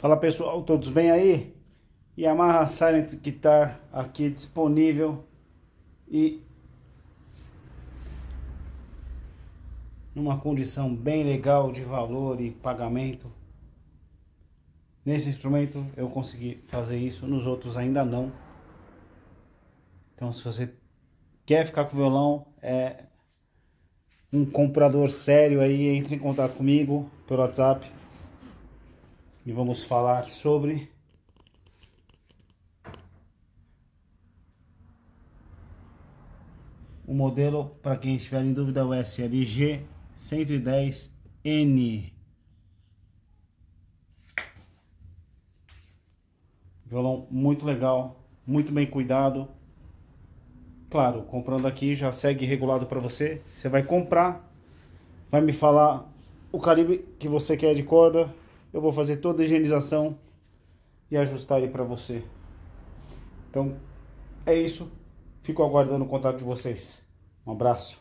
Fala pessoal, todos bem aí? Yamaha Silent Guitar aqui disponível e numa condição bem legal de valor e pagamento. Nesse instrumento eu consegui fazer isso, nos outros ainda não. Então se você quer ficar com violão, é um comprador sério aí, entre em contato comigo pelo WhatsApp e vamos falar sobre o modelo para quem estiver em dúvida o SLG 110N violão muito legal muito bem cuidado. Claro comprando aqui já segue regulado para você. Você vai comprar vai me falar o calibre que você quer de corda eu vou fazer toda a higienização e ajustar ele para você. Então, é isso. Fico aguardando o contato de vocês. Um abraço.